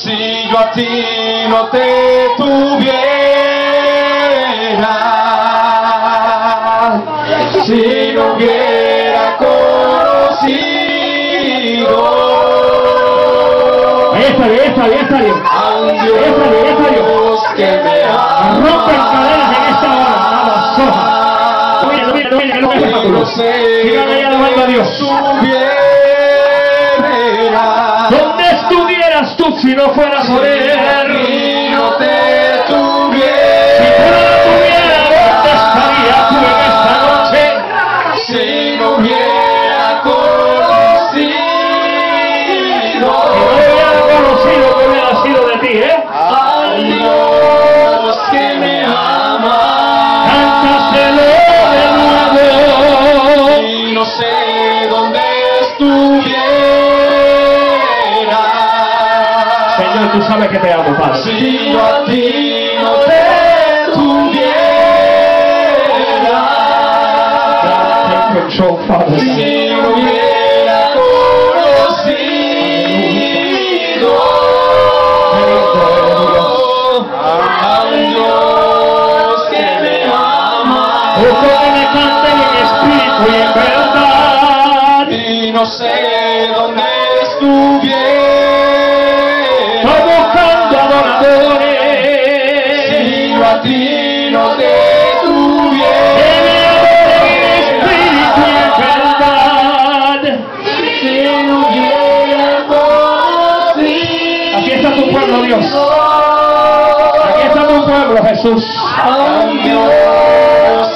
si yo a ti no te tuviera si no hubiera conocido bien, está bien. a un. Dios que me ama Rompen cadenas en esta hora. Vamos, soja. Si no fuera por él? y no te Si tú no tuviera ¿dónde estarías tú en esta noche? si no hubiera conocido Si no hubiera conocido que hubiera sido de ti, ¿eh? Tú sabes que te amo, Padre. si yo a ti no te tuviera Take control, Father. si no hubiera conocido a un Dios que me ama Oh, me canten en espíritu y en verdad. y no sé dónde estuviera yo a ti no te Que tuviera me adoren en espíritu y verdad. si no hubiera conocido Aquí está tu pueblo, Dios. Aquí está tu pueblo, Jesús. Dios